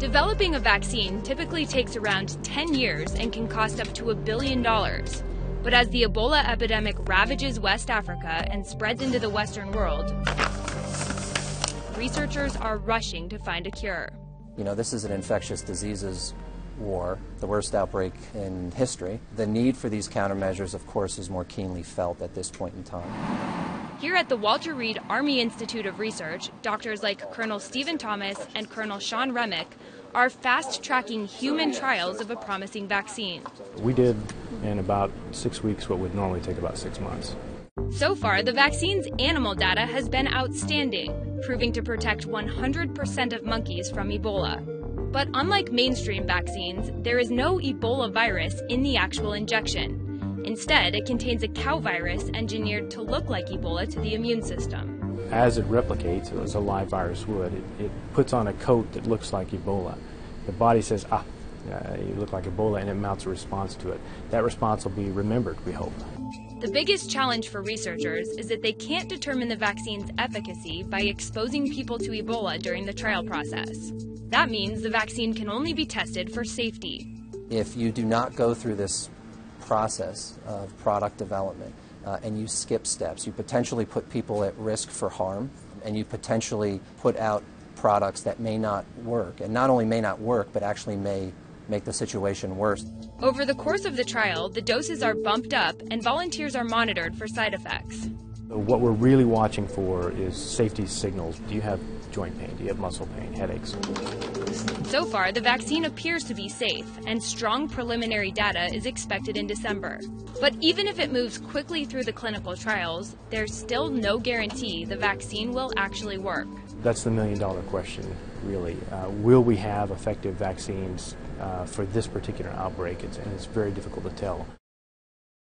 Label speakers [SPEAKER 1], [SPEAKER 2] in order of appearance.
[SPEAKER 1] Developing a vaccine typically takes around 10 years and can cost up to a billion dollars. But as the Ebola epidemic ravages West Africa and spreads into the Western world, researchers are rushing to find a cure.
[SPEAKER 2] You know, this is an infectious diseases war, the worst outbreak in history. The need for these countermeasures, of course, is more keenly felt at this point in time.
[SPEAKER 1] Here at the Walter Reed Army Institute of Research, doctors like Colonel Stephen Thomas and Colonel Sean Remick are fast tracking human trials of a promising vaccine.
[SPEAKER 3] We did in about six weeks what would normally take about six months.
[SPEAKER 1] So far, the vaccine's animal data has been outstanding, proving to protect 100% of monkeys from Ebola. But unlike mainstream vaccines, there is no Ebola virus in the actual injection. Instead, it contains a cow virus engineered to look like Ebola to the immune system.
[SPEAKER 3] As it replicates, as a live virus would, it, it puts on a coat that looks like Ebola. The body says, ah, uh, you look like Ebola, and it mounts a response to it. That response will be remembered, we hope.
[SPEAKER 1] The biggest challenge for researchers is that they can't determine the vaccine's efficacy by exposing people to Ebola during the trial process. That means the vaccine can only be tested for safety.
[SPEAKER 2] If you do not go through this process of product development uh, and you skip steps, you potentially put people at risk for harm and you potentially put out products that may not work, and not only may not work, but actually may make the situation worse.
[SPEAKER 1] Over the course of the trial, the doses are bumped up and volunteers are monitored for side effects.
[SPEAKER 3] What we're really watching for is safety signals. Do you have joint pain? Do you have muscle pain, headaches?
[SPEAKER 1] So far, the vaccine appears to be safe, and strong preliminary data is expected in December. But even if it moves quickly through the clinical trials, there's still no guarantee the vaccine will actually work.
[SPEAKER 3] That's the million dollar question, really. Uh, will we have effective vaccines uh, for this particular outbreak? It's, and it's very difficult to tell.